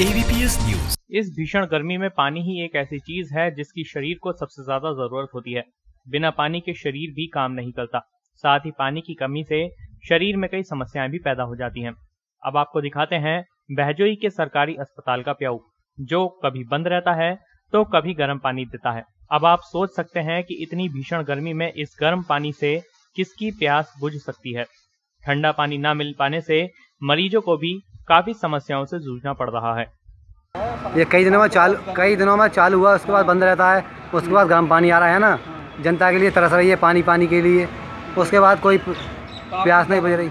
Latest news इस भीषण गर्मी में पानी ही एक ऐसी चीज़ है जिसकी शरीर को सबसे ज़्यादा ज़रूरत होती है। बिना पानी के शरीर भी काम नहीं करता। साथ ही पानी की कमी से शरीर में कई समस्याएँ भी पैदा हो जाती हैं। अब आपको दिखाते हैं बहजोई के सरकारी अस्पताल का प्याऊ, जो कभी बंद रहता है तो कभी गर्म पानी देता है। अब आप सोच सकते हैं कि इतनी भीषण गर्मी में इस गर्म पानी से किसकी प्यास बुझ सकती है। ठंडा पानी न मिल पाने से मरीजों को भी काफ़ी समस्याओं से जूझना पड़ रहा है। ये कई दिनों में चालू कई दिनों में चालू हुआ, उसके बाद बंद रहता है, उसके बाद गर्म पानी आ रहा है ना? जनता के लिए तरस रही है पानी पानी के लिए। उसके बाद कोई प्यास नहीं बज रही।